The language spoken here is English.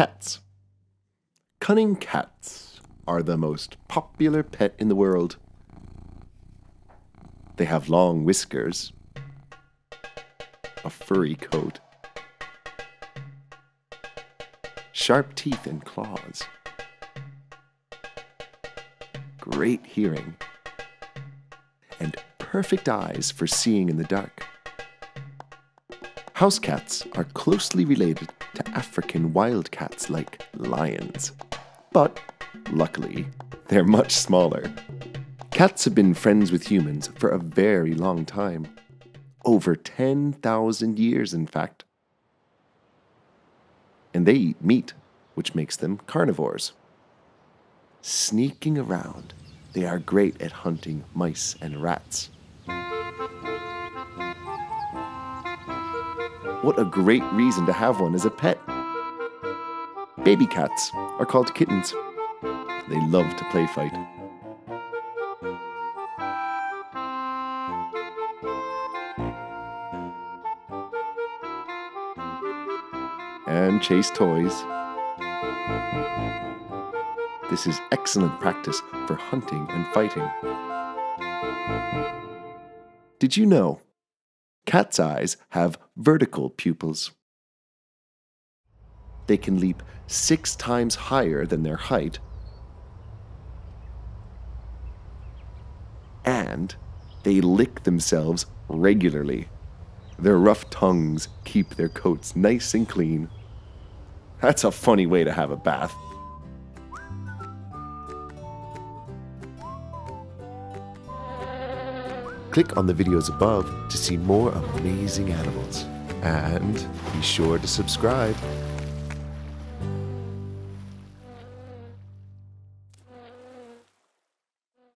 Cats. Cunning cats are the most popular pet in the world. They have long whiskers, a furry coat, sharp teeth and claws, great hearing, and perfect eyes for seeing in the dark. House cats are closely related to African wild cats like lions. But, luckily, they're much smaller. Cats have been friends with humans for a very long time. Over 10,000 years, in fact. And they eat meat, which makes them carnivores. Sneaking around, they are great at hunting mice and rats. What a great reason to have one as a pet. Baby cats are called kittens. They love to play fight. And chase toys. This is excellent practice for hunting and fighting. Did you know Cat's eyes have vertical pupils. They can leap six times higher than their height. And they lick themselves regularly. Their rough tongues keep their coats nice and clean. That's a funny way to have a bath. Click on the videos above to see more amazing animals. And be sure to subscribe